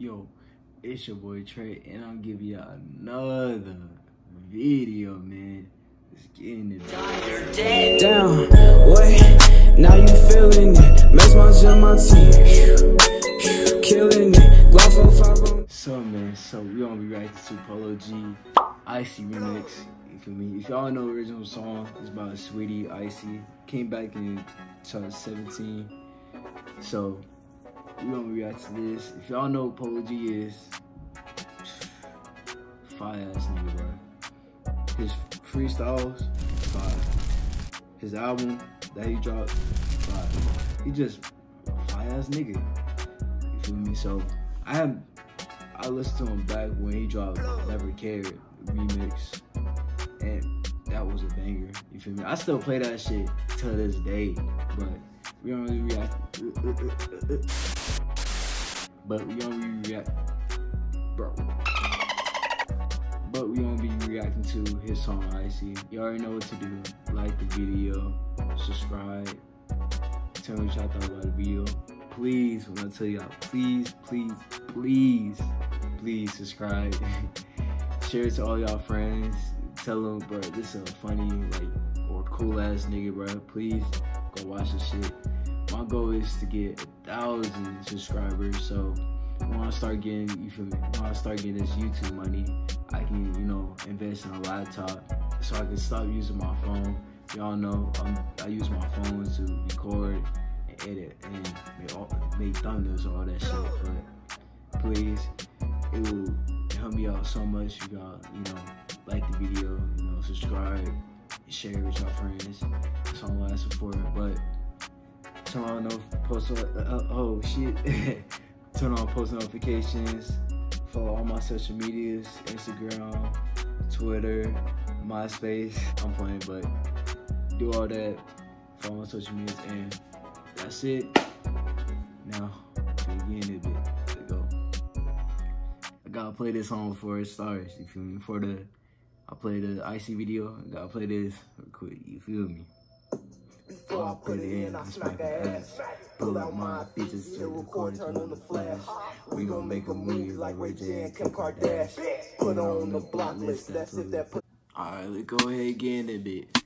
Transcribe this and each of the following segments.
Yo, it's your boy Trey, and I'm giving you another video, man. Let's get in it. Down, wait, now you feeling it. Makes my gym my team. Killing it. 45. So, man, so we gonna be reacting to Polo G Icy remix. You feel me? If y'all know the original song, it's about Saweetie Icy. Came back in 2017. So, we gonna react to this. If y'all know Polo G is, fire ass nigga, bro. His freestyles, fire. His album that he dropped, fire. He just fire ass nigga. You feel me? So I have I listened to him back when he dropped Never Cared remix, and that was a banger. You feel me? I still play that shit to this day, but we don't react. But we don't react, bro. But we gonna be reacting to his song Icy. You already know what to do. Like the video, subscribe, tell me what y'all thought about the video. Please, when I tell y'all, please, please, please, please subscribe. Share it to all y'all friends. Tell them, bro, this is a funny, like, or cool ass nigga, bro. Please go watch this shit. My goal is to get a thousand subscribers, so when I start getting, you feel me? When I start getting this YouTube money, I can, you know, invest in a laptop so I can stop using my phone. Y'all know um, I use my phone to record and edit and make, all, make thumbnails and all that shit. But please, it will help me out so much. You got, you know, like the video, you know, subscribe, share it with your friends. That's all I ask for. But turn on no post. Uh, uh, oh shit. turn on post notifications. Follow all my social medias: Instagram, Twitter, MySpace. I'm playing, but do all that. Follow my social medias, and that's it. Now, begin it. Let's go. I gotta play this song before it starts. You feel me? For the, I play the icy video. I gotta play this real quick. You feel me? Before I put it in, I smack the ass. Pull out my bitches to record, turn on the flash. We gon' make a movie like Ray J and Kim Kardashian. Put on the block list, that's if that put. Alright, let's go ahead and get in a bit.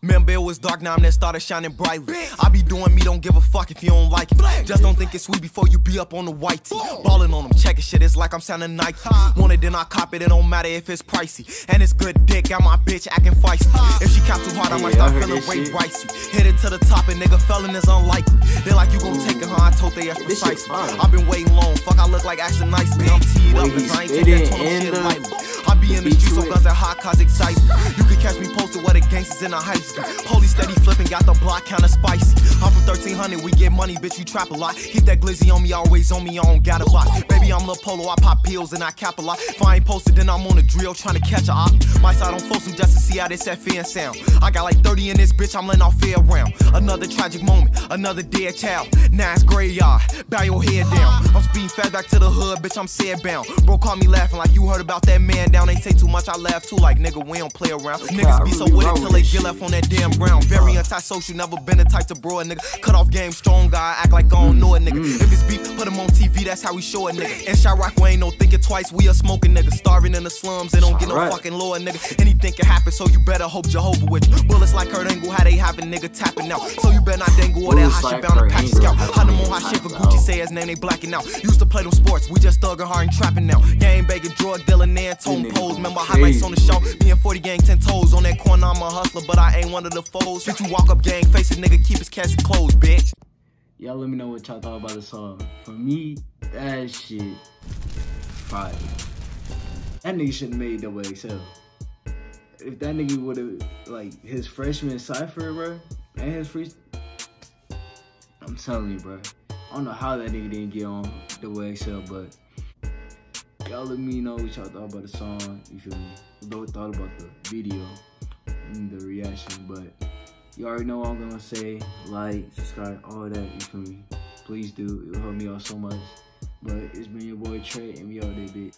Remember it was dark, now I'm that started shining brightly. I be doing me, don't give a fuck if you don't like it. Just don't think it's sweet before you be up on the white tee. Ballin' on them, checking shit, it's like I'm sounding Nike. Want it, then I cop it, it don't matter if it's pricey. And it's good dick, got my bitch acting feisty. If she cop too hard, I might start feeling way pricey. Hit it to the top, and nigga felon is unlikely. They like you gon' take it, huh? I told they ass precisely. I've been waiting long, fuck, I look like Ashton nicely. I'm teed up, cause I ain't take that it 20 shit lightly. I be in the streets, so guns and hot cars excite me. You can catch me posted where in high school. Police steady flipping, got the block kinda spicy. I'm from 1300, we get money, bitch, you trap a lot. Keep that glizzy on me, always on me, I don't got a box. Baby, I'm Lil Polo, I pop pills and I cap a lot. If I ain't posted, then I'm on the drill trying to catch a op. My side on Folsom just to see how this fear sound. I got like 30 in this bitch, I'm letting off fear round. Another tragic moment, another dead child. Now it's graveyard, bow your head down. I'm speeding fast back to the hood, bitch, I'm sad bound. Bro, call me laughing like you heard about that man down. They say too much, I laugh too, like nigga, we don't play around. Niggas be so with it till they get left on that damn ground. Very antisocial, never been the type to bro a nigga. Cut off game, strong guy, act like I don't know a nigga. Mm. If it's beef, put him on TV, that's how we show a nigga. In Chiraq, we ain't no thinking twice, we a smoking nigga. Starving in the slums, they don't get no Chirac. fucking lower nigga. Anything can happen, so you better hope Jehovah with you. Bullets like Kurt Angle, how they happen, nigga tapping out. So you better not dangle all that hot like shit bound to pack your Angle, scalp. how Hunt them on hot shit for Gucci, say his name, they blacking out. Used to play them sports, we just thugging hard and trapping now. Game banging, drug dealing, and tone pose. Remember highlights on the show, me and 40 gang 10 toes on that corner, I'm a hustler, but I ain't one of the foes. Shit, you walk up gang, face a nigga, keep his casket closed, bitch. Y'all let me know what y'all thought about the song. For me, that shit fire. That nigga should have made double XL. If that nigga would have like his freshman cipher, bro, and his free I'm telling you, bro. I don't know how that nigga didn't get on double XL, but y'all let me know what y'all thought about the song. You feel me? What thought about the video and the reaction, but you already know what I'm gonna say. Like, subscribe, all that. You feel me? Please do. It will help me out so much. But it's been your boy Trey, and we all day, bit.